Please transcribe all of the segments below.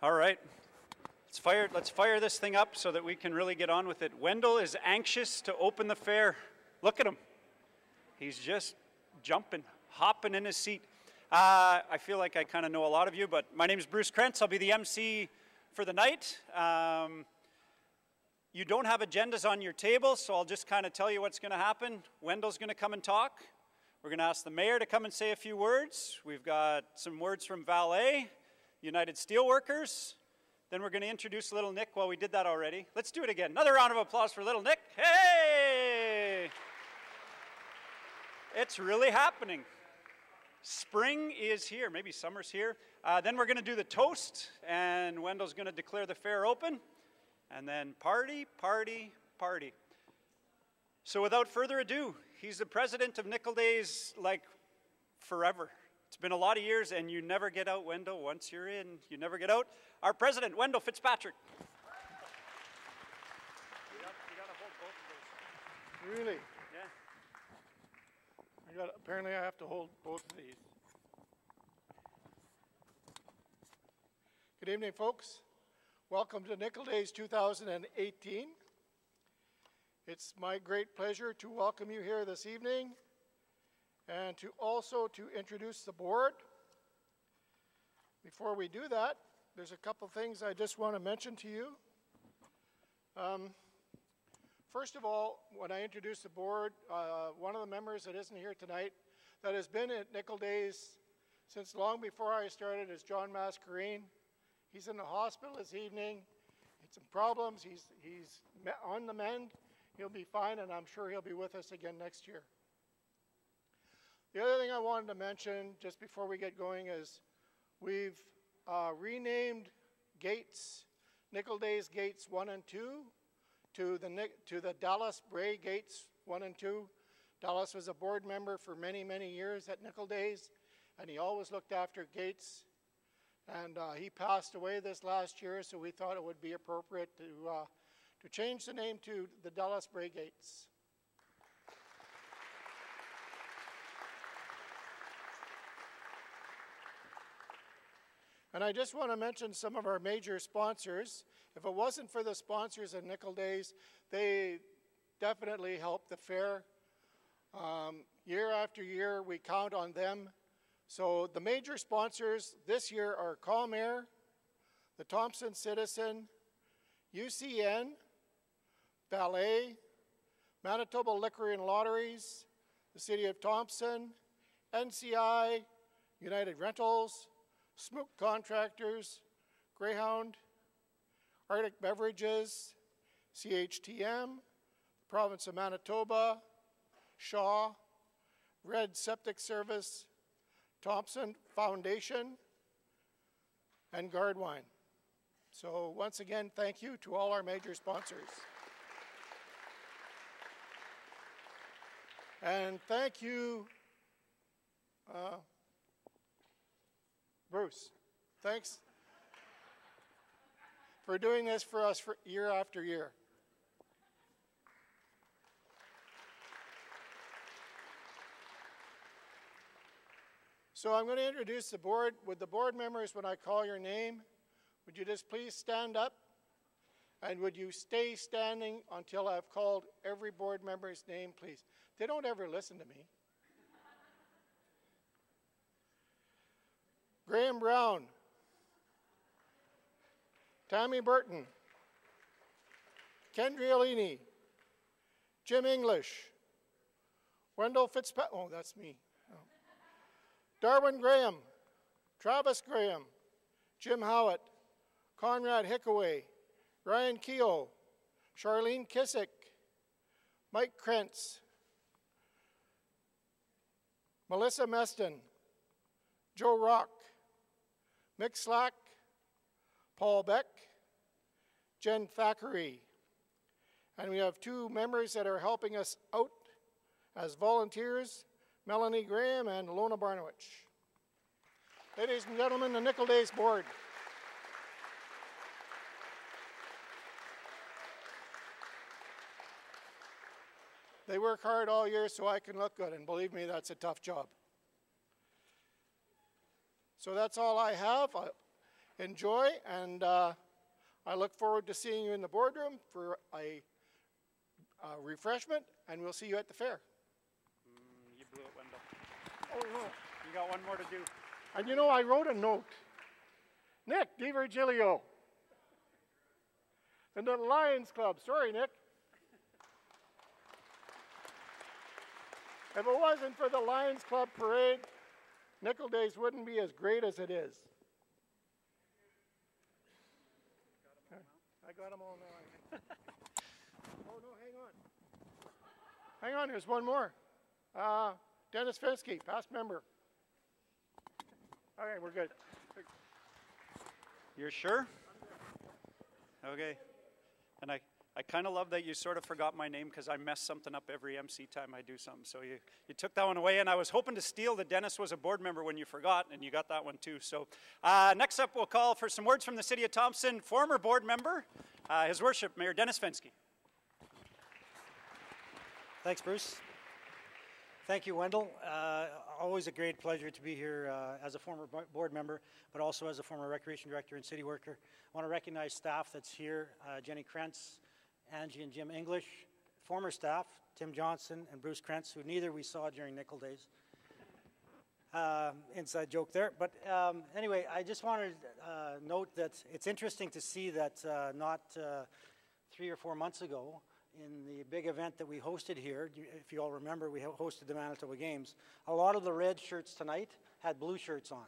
All right. Let's fire, let's fire this thing up so that we can really get on with it. Wendell is anxious to open the fair. Look at him. He's just jumping, hopping in his seat. Uh, I feel like I kind of know a lot of you, but my name is Bruce Krentz. I'll be the MC for the night. Um, you don't have agendas on your table, so I'll just kind of tell you what's going to happen. Wendell's going to come and talk. We're going to ask the mayor to come and say a few words. We've got some words from Vale, United Steelworkers. Then we're going to introduce Little Nick. Well, we did that already. Let's do it again. Another round of applause for Little Nick. Hey! It's really happening. Spring is here. Maybe summer's here. Uh, then we're going to do the toast, and Wendell's going to declare the fair open. And then party, party, party. So without further ado, he's the president of Nickel Days like forever. It's been a lot of years, and you never get out, Wendell. Once you're in, you never get out. Our president, Wendell Fitzpatrick. Really? Yeah. I got, apparently I have to hold both of these. Good evening, folks. Welcome to Nickel Days 2018. It's my great pleasure to welcome you here this evening and to also to introduce the board. Before we do that, there's a couple things I just want to mention to you. Um, first of all, when I introduce the board, uh, one of the members that isn't here tonight that has been at Nickel Days since long before I started is John Mascarene. He's in the hospital this evening. Had some problems. He's, he's on the mend. He'll be fine, and I'm sure he'll be with us again next year. The other thing I wanted to mention just before we get going is we've uh, renamed Gates, Nickel Days Gates 1 and 2 to the, to the Dallas Bray Gates 1 and 2. Dallas was a board member for many, many years at Nickel Days, and he always looked after Gates. And uh, he passed away this last year, so we thought it would be appropriate to uh, to change the name to the Dallas Bray Gates. And I just want to mention some of our major sponsors. If it wasn't for the sponsors at Nickel Days, they definitely help the fair. Um, year after year, we count on them. So the major sponsors this year are Calm Air, the Thompson Citizen, UCN, Vale, Manitoba Liquor and Lotteries, the City of Thompson, NCI, United Rentals, Smook Contractors, Greyhound, Arctic Beverages, CHTM, the Province of Manitoba, Shaw, Red Septic Service, Thompson Foundation, and Gardewine. So once again, thank you to all our major sponsors. And thank you, uh, Bruce. Thanks for doing this for us for year after year. So I'm going to introduce the board. Would the board members, when I call your name, would you just please stand up? And would you stay standing until I've called every board member's name, please? They don't ever listen to me. Graham Brown, Tommy Burton, Ken Driolini, Jim English, Wendell Fitzpatrick, oh, that's me. Oh. Darwin Graham, Travis Graham, Jim Howitt, Conrad Hickaway, Ryan Keogh, Charlene Kissick, Mike Krentz, Melissa Meston, Joe Rock, Mick Slack, Paul Beck, Jen Thackeray. And we have two members that are helping us out as volunteers, Melanie Graham and Lona Barnowich. Ladies and gentlemen, the Nickel Days Board. They work hard all year so I can look good, and believe me, that's a tough job. So that's all I have. enjoy, and uh, I look forward to seeing you in the boardroom for a, a refreshment, and we'll see you at the fair. You blew it, Wendell. Oh, no. You got one more to do. And you know, I wrote a note. Nick DiVirgilio. And the Lions Club. Sorry, Nick. If it wasn't for the Lions Club parade, Nickel Days wouldn't be as great as it is. I got them all now. oh, no, hang on. Hang on, there's one more. Uh, Dennis Fensky, past member. Okay, we're good. You're sure? Okay. And I, I kind of love that you sort of forgot my name because I mess something up every MC time I do something. So you, you took that one away, and I was hoping to steal that Dennis was a board member when you forgot, and you got that one too. So uh, next up, we'll call for some words from the City of Thompson, former board member, uh, His Worship Mayor Dennis Fensky. Thanks, Bruce. Thank you, Wendell. Uh, always a great pleasure to be here uh, as a former board member, but also as a former recreation director and city worker. I want to recognize staff that's here uh, Jenny Krentz, Angie and Jim English, former staff, Tim Johnson and Bruce Krentz, who neither we saw during Nickel Days. Um, inside joke there. But um, anyway, I just wanted to uh, note that it's interesting to see that uh, not uh, three or four months ago, in the big event that we hosted here, if you all remember, we hosted the Manitoba Games, a lot of the red shirts tonight had blue shirts on.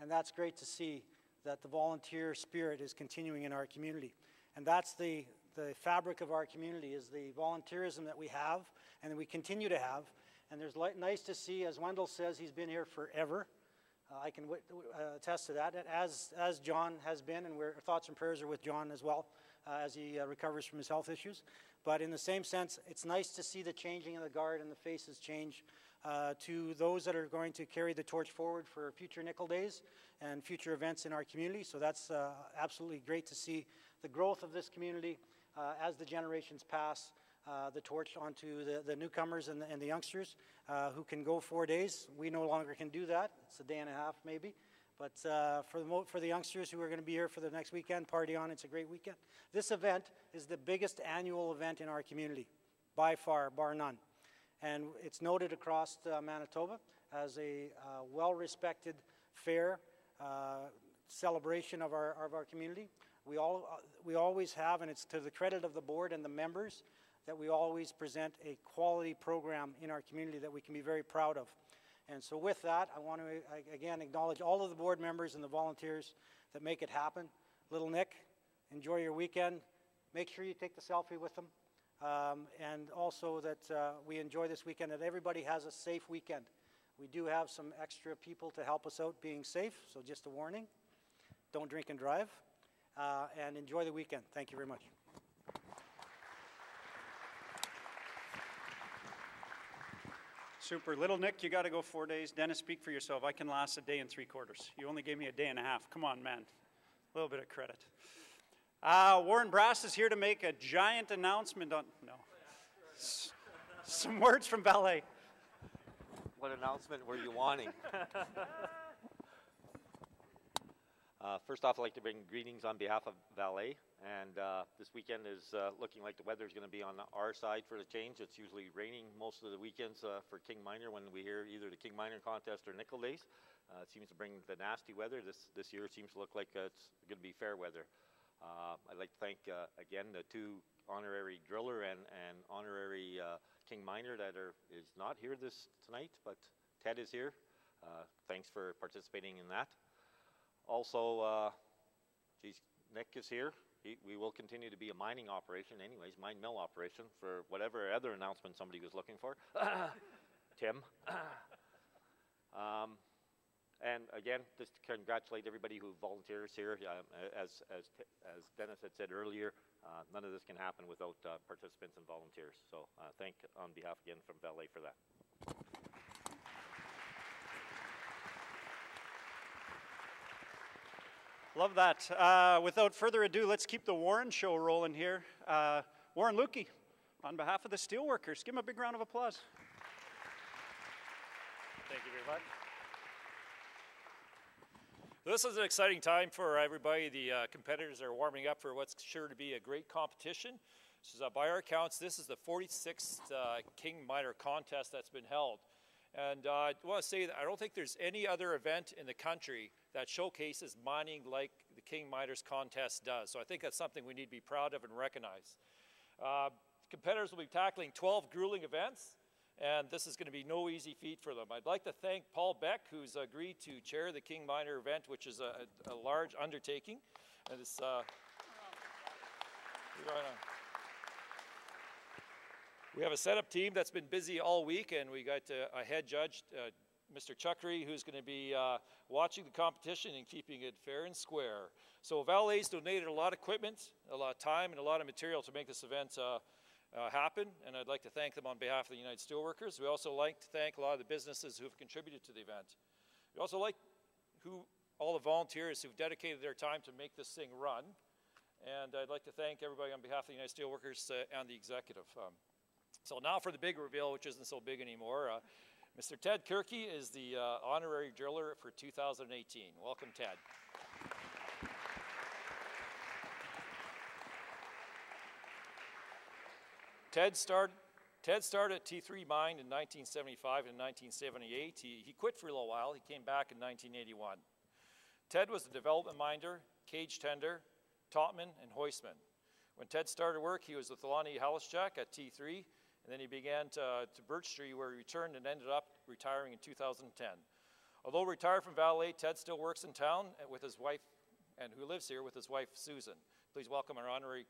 And that's great to see that the volunteer spirit is continuing in our community. And that's the, the fabric of our community is the volunteerism that we have and that we continue to have. And there's nice to see, as Wendell says, he's been here forever. Uh, I can uh, attest to that, as, as John has been, and our thoughts and prayers are with John as well uh, as he uh, recovers from his health issues. But in the same sense, it's nice to see the changing of the guard and the faces change uh, to those that are going to carry the torch forward for future Nickel Days and future events in our community. So that's uh, absolutely great to see the growth of this community uh, as the generations pass uh, the torch onto the, the newcomers and the, and the youngsters uh, who can go four days. We no longer can do that. It's a day and a half, maybe. But uh, for, the for the youngsters who are going to be here for the next weekend, party on, it's a great weekend. This event is the biggest annual event in our community, by far, bar none. And it's noted across uh, Manitoba as a uh, well respected fair celebration of our, of our community. We, all, uh, we always have, and it's to the credit of the board and the members, that we always present a quality program in our community that we can be very proud of. And so, with that, I want to again acknowledge all of the board members and the volunteers that make it happen. Little Nick, enjoy your weekend. Make sure you take the selfie with them. Um, and also that uh, we enjoy this weekend, that everybody has a safe weekend. We do have some extra people to help us out being safe, so just a warning don't drink and drive. Uh, and enjoy the weekend. Thank you very much. Super. Little Nick, you got to go four days. Dennis, speak for yourself. I can last a day and three quarters. You only gave me a day and a half. Come on, man. A little bit of credit. Uh, Warren Brass is here to make a giant announcement on. No. S- some words from Vale. What announcement were you wanting? uh, first off, I'd like to bring greetings on behalf of Vale. And uh, this weekend is uh, looking like the weather is going to be on our side for the change. It's usually raining most of the weekends uh, for King Miner when we hear either the King Miner contest or Nickel Days. Uh, it seems to bring the nasty weather. This, this year seems to look like uh, it's going to be fair weather. I'd like to thank again the two honorary driller and, and honorary King Miner that are is not here this tonight, but Ted is here. Thanks for participating in that. Also, uh, geez, Nick is here. He, we will continue to be a mining operation, anyways, mine mill operation for whatever other announcement somebody was looking for. Tim. um, and again, just to congratulate everybody who volunteers here. Um, as, as, as Dennis had said earlier, uh, none of this can happen without uh, participants and volunteers. So uh, thank on behalf again from Vale for that. Love that. Uh, without further ado, let's keep the Warren show rolling here. Uh, Warren Lukey, on behalf of the steelworkers, give him a big round of applause. Thank you very much. This is an exciting time for everybody. The uh, competitors are warming up for what's sure to be a great competition. Is, uh, by our accounts, this is the 46th uh, King Miner contest that's been held. And uh, I want to say that I don't think there's any other event in the country that showcases mining like the King Miners contest does. So I think that's something we need to be proud of and recognize. Uh, competitors will be tackling 12 grueling events and this is going to be no easy feat for them. I'd like to thank Paul Beck, who's agreed to chair the King Miner event, which is a, a, large undertaking. And it's, uh, we have a setup team that's been busy all week, and we got uh, a head judge, uh, Mr. Chuckery, who's going to be uh, watching the competition and keeping it fair and square. So Vale's donated a lot of equipment, a lot of time, and a lot of material to make this event uh, uh, happen, and I'd like to thank them on behalf of the United Steelworkers. We also like to thank a lot of the businesses who have contributed to the event. We also like who all the volunteers who've dedicated their time to make this thing run, and I'd like to thank everybody on behalf of the United Steelworkers uh, and the executive. Um, so now for the big reveal, which isn't so big anymore. Uh, Mr. Ted Kirky is the uh, honorary driller for 2018. Welcome, Ted. Ted started, Ted started at T3 Mine in 1975 and 1978. He, he quit for a little while. He came back in 1981. Ted was a development minder, cage tender, topman, and hoistman. When Ted started work, he was with Lonnie Halischak at T3, and then he began to, to Birchtree, where he returned and ended up retiring in 2010. Although retired from Vale, Ted still works in town with his wife, and who lives here with his wife, Susan. Please welcome our honorary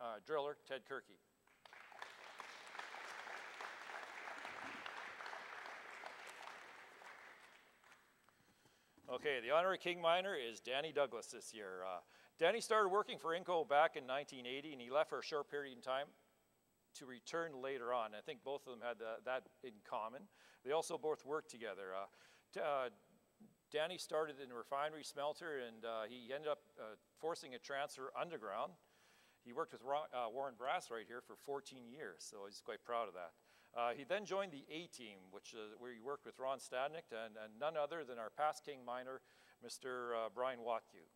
uh, driller, Ted Kirky. Okay, the honorary King Miner is Danny Douglas this year. Uh, Danny started working for Inco back in 1980, and he left for a short period in time to return later on. I think both of them had uh, that in common. They also both worked together. Uh, uh Danny started in a refinery smelter, and uh, he ended up uh, forcing a transfer underground. He worked with Warren Brass right here for 14 years, so he's quite proud of that. Uh, he then joined the A team, which uh, where he worked with Ron Stadnick and, and, none other than our past king miner, Mr. Uh, Brian Watkew.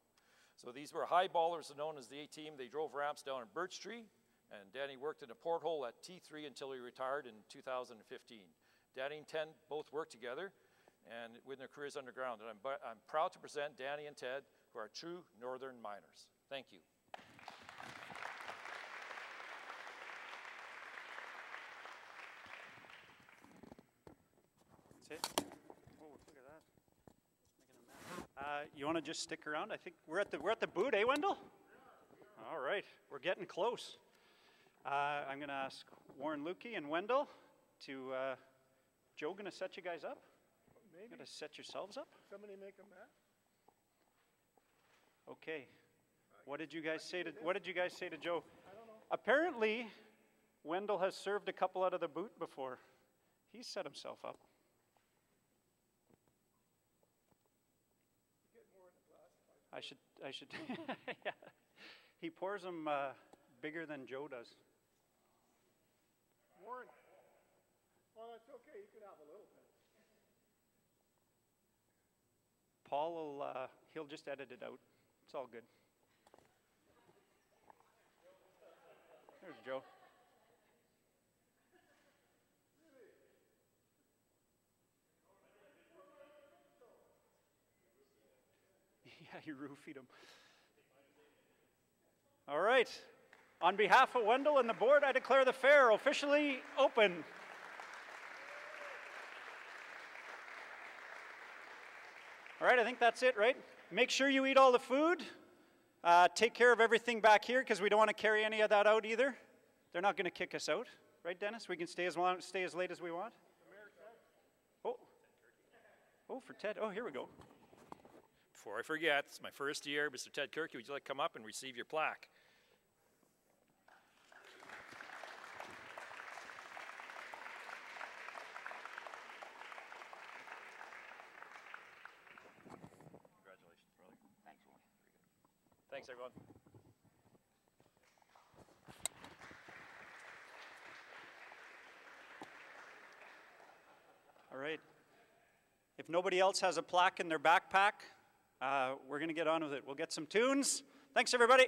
So these were high ballers known as the A team. They drove ramps down in Birchtree, and Danny worked in a porthole at T3 until he retired in 2015. Danny and Ted both worked together and with their careers underground. And I'm, I'm proud to present Danny and Ted, who are true northern miners. Thank you. Oh, look at that. Uh, you want to just stick around? I think we're at the we're at the boot, eh, Wendell? All right, we're getting close. Uh, I'm going to ask Warren Lukey and Wendell to. Uh, Joe, going to set you guys up? Maybe. Going to set yourselves up? Somebody make a map. Okay. What did you guys say to What did you guys say to Joe? Apparently, Wendell has served a couple out of the boot before. He's set himself up. I should, I should, yeah. He pours them uh, bigger than Joe does. Well, that's okay. You can have a little bit. Paul will, uh, he'll just edit it out. It's all good. There's Joe. Yeah, you roofied them. All right. On behalf of Wendell and the board, I declare the fair officially open. All right, I think that's it, right? Make sure you eat all the food. Uh, take care of everything back here because we don't want to carry any of that out either. They're not going to kick us out, right, Dennis? We can stay as long, stay as late as we want. Oh, oh, for Ted. Oh, here we go. Before I forget, it's my first year. Mr. Ted Kirky, would you like to come up and receive your plaque? Thanks, everyone. All right. If nobody else has a plaque in their backpack, Uh, we're going to get on with it. We'll get some tunes. Thanks, everybody.